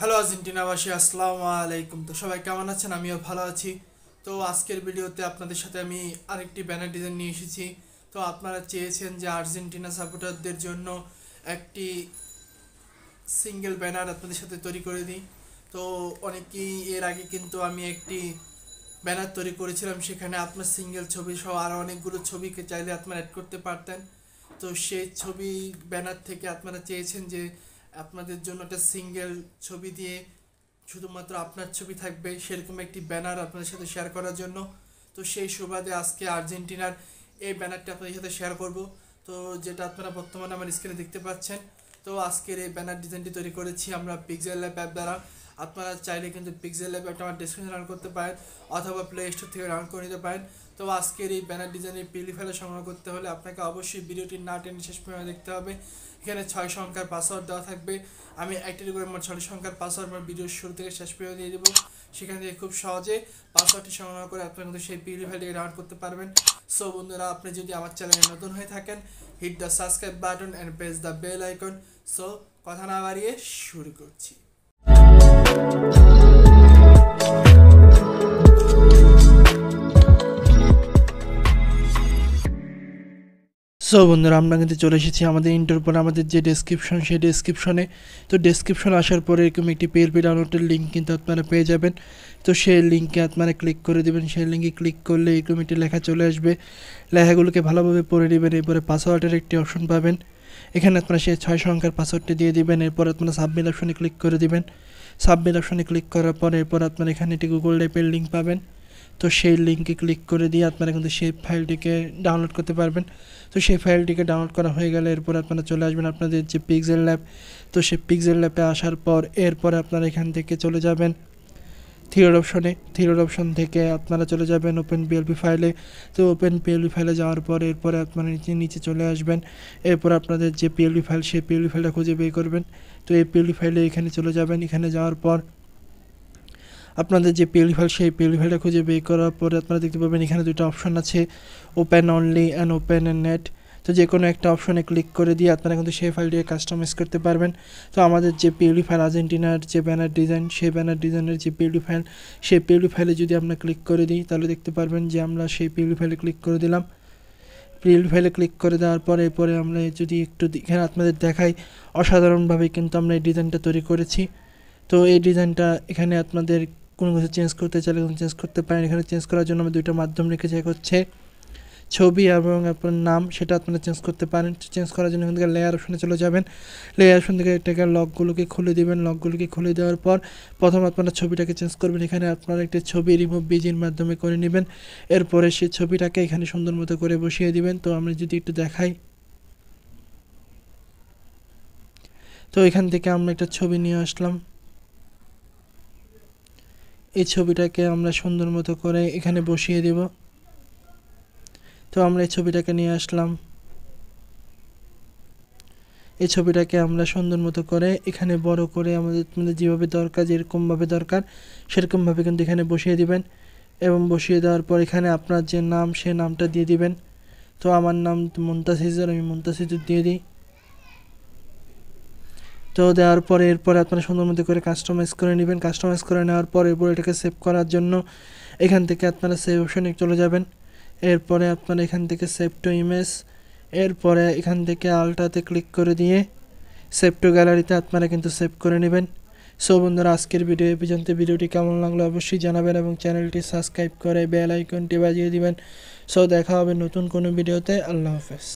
Hello আর্জেন্টিনাবাসী আসসালামু আলাইকুম। তো সবাই কেমন আছেন? আমিও ভালো আছি। তো আজকের ভিডিওতে আপনাদের সাথে আমি আরেকটি ব্যানার ডিজাইন নিয়ে এসেছি। তো আপনারা চেয়েছেন যে আর্জেন্টিনা সাপোর্টারদের জন্য একটি সিঙ্গেল ব্যানার আপনাদের সাথে তৈরি করে দিই। তো অনেকেই এর আগে কিন্তু আমি একটি ব্যানার তৈরি করেছিলাম। সেখানে আপনার সিঙ্গেল ছবি সহ আরও অনেকগুলো ছবিকে চাইলে আপনারা অ্যাড করতে পারতেন। তো সেই ছবি ব্যানার থেকে আপনারা চেয়েছেন যে আপনাদের জন্য একটা সিঙ্গেল ছবি দিয়ে শুধুমাত্র আপনার ছবি থাকবে, সেরকম একটি ব্যানার আপনাদের সাথে শেয়ার করার জন্য। তো সেই সুবাদে আজকে আর্জেন্টিনার এই ব্যানারটা আপনাদের সাথে শেয়ার করব। তো যেটা আপনারা বর্তমানে আমার স্ক্রিনে দেখতে পাচ্ছেন, তো আজকের এই ব্যানার ডিজাইনটি তৈরি করেছি আমরা পিক্সেল ল্যাব অ্যাপ দ্বারা। আপনারা চাইলে কিন্তু পিক্সেল ল্যাব অ্যাপটা আমার ডিসক্রিপশন রান করতে পারেন, অথবা প্লে স্টোর থেকে রান করে নিতে পারেন। তো আজকের এই ব্যানার ডিজাইনের পিলি ফেলে সংগ্রহ করতে হলে আপনাকে অবশ্যই ভিডিওটি না টেনে শেষ পর্যন্ত দেখতে হবে। এখানে ছয় সংখ্যার পাসওয়ার্ড দেওয়া থাকবে। আমি একটি করে আমার ছয় সংখ্যার পাসওয়ার্ড আমার ভিডিওর শুরু থেকে শেষ পর্যন্ত দিয়ে দেবো। সেখান থেকে খুব সহজে পাসওয়ার্ডটি সংগ্রহ করে আপনার কিন্তু সেই পিলি ফাইলটিকে ডাউনলোড করতে পারবেন। সো বন্ধুরা, আপনি যদি আমার চ্যানেলে নতুন হয়ে থাকেন hit the subscribe button and press the bell icon so কথা না বাড়িয়ে শুরু করছি। সো বন্ধুরা, আমরা কিন্তু চলে এসেছি আমাদের ইন্টার পর আমাদের যে ডেসক্রিপশন সেই ডেসক্রিপশনে তো ডেসক্রিপশন আসার পরে এরকম একটি পিএলপি ডাউনলোডের লিঙ্ক কিন্তু আপনারা পেয়ে যাবেন। তো সেই লিঙ্কে আপনারা ক্লিক করে দেবেন। সেই লিঙ্কে ক্লিক করলে এরকম একটি লেখা চলে আসবে। লেখাগুলোকে ভালোভাবে পড়ে নেবেন। এরপরে পাসওয়ার্ডের একটি অপশন পাবেন। এখানে আপনারা সেই ছয় সংখ্যার পাসওয়ার্ডটি দিয়ে দিবেন। এরপর আপনারা সাবমিট অপশনে ক্লিক করে দিবেন। সাবমিট অপশনে ক্লিক করার পর এরপর আপনারা এখানে একটি গুগল ড্রাইভের লিঙ্ক পাবেন। তো সেই লিঙ্কে ক্লিক করে দিয়ে আপনারা কিন্তু সেই ফাইলটিকে ডাউনলোড করতে পারবেন। তো সেই ফাইলটিকে ডাউনলোড করা হয়ে গেলে এরপর আপনারা চলে আসবেন আপনাদের যে পিক্সেল ল্যাব তো সেই পিক্সেল ল্যাবে আসার পর এরপরে আপনারা এখান থেকে চলে যাবেন। থিওর অপশনে থিওর অপশন থেকে আপনারা চলে যাবেন ওপেন পিএলপি ফাইলে তো ওপেন পিএলপি ফাইলে যাওয়ার পর এরপরে আপনারা নিচে নিচে চলে আসবেন। এরপর আপনাদের যে পিএলপি ফাইল সেই পিএলপি ফাইলটা খুঁজে বের করবেন। তো এই পিএলপি ফাইলে এখানে চলে যাবেন। এখানে যাওয়ার পর আপনাদের যে ফাইল সেই পিএলপি ফাইলটা খুঁজে বের করার পরে আপনারা দেখতে পাবেন এখানে দুটো অপশন আছে open only and open and net তো যে কোনো একটা অপশনে ক্লিক করে দিয়ে আপনারা কিন্তু সেই ফাইলটিকে কাস্টমাইজ করতে পারবেন। তো আমাদের যে পিএলপি ফাইল আর্জেন্টিনার যে ব্যানার ডিজাইন সেই ব্যানার ডিজাইনের যে পিএলপি ফাইল সেই পিএলপি ফাইলে যদি আমরা ক্লিক করে দিই, তাহলে দেখতে পারবেন যে আমরা সেই পিএলপি ফাইলে ক্লিক করে দিলাম। পিএলপি ফাইলে ক্লিক করে দেওয়ার পরে, এরপরে আমরা যদি একটু এখানে আপনাদের দেখাই, অসাধারণভাবে কিন্তু আমরা এই ডিজাইনটা তৈরি করেছি। তো এই ডিজাইনটা এখানে আপনাদের কোনো কিছু চেঞ্জ করতে চাইলে কোনো চেঞ্জ করতে পারেন। এখানে চেঞ্জ করার জন্য আমি দুইটা মাধ্যম রেখেছি এক হচ্ছে ছবি এবং আপনার নাম, সেটা আপনারা চেঞ্জ করতে পারেন। চেঞ্জ করার জন্য এখান থেকে লেয়ার অপশনে চলে যাবেন। লেয়ার অপশন থেকে এটাকে লকগুলোকে খুলে দেবেন। লকগুলোকে খুলে দেওয়ার পর প্রথম আপনারা ছবিটাকে চেঞ্জ করবেন। এখানে আপনারা একটি ছবি রিমুভ বিজির মাধ্যমে করে নেবেন। এরপরে সেই ছবিটাকে এখানে সুন্দর মতো করে বসিয়ে দিবেন। তো আমরা যদি একটু দেখাই। তো এখান থেকে আমরা একটা ছবি নিয়ে আসলাম। এই ছবিটাকে আমরা সুন্দর মতো করে এখানে বসিয়ে দেব। তো আমরা এই ছবিটাকে নিয়ে আসলাম। এই ছবিটাকে আমরা সুন্দর মতো করে এখানে বড় করে আমাদের আমাদের যেভাবে দরকার, যেরকমভাবে দরকার, সেরকমভাবে কিন্তু এখানে বসিয়ে দিবেন। এবং বসিয়ে দেওয়ার পর এখানে আপনার যে নাম, সে নামটা দিয়ে দিবেন। তো আমার নাম মুন্তাসিজর, আমি মুন্তাসিজুর দিয়ে দিই। তো দেওয়ার পরে এরপরে আপনারা সুন্দর মতো করে কাস্টমাইজ করে নেবেন। কাস্টমাইজ করে নেওয়ার পর এরপর এটাকে সেভ করার জন্য এখান থেকে আপনারা সেভ অপশনে চলে যাবেন। এরপরে আপনারা এখান থেকে সেভ টু ইমেজ এরপরে এখান থেকে আলটাতে ক্লিক করে দিয়ে সেভ টু গ্যালারিতে আপনারা কিন্তু সেভ করে নেবেন। সো বন্ধুরা, আজকের ভিডিও পর্যন্ত। ভিডিওটি কেমন লাগল অবশ্যই জানাবেন এবং চ্যানেলটি সাবস্ক্রাইব করে বেল আইকনটি বাজিয়ে দিবেন। সো দেখা হবে নতুন কোনো ভিডিওতে আল্লাহ হাফেজ।